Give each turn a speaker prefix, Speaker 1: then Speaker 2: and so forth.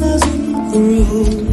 Speaker 1: Doesn't grow.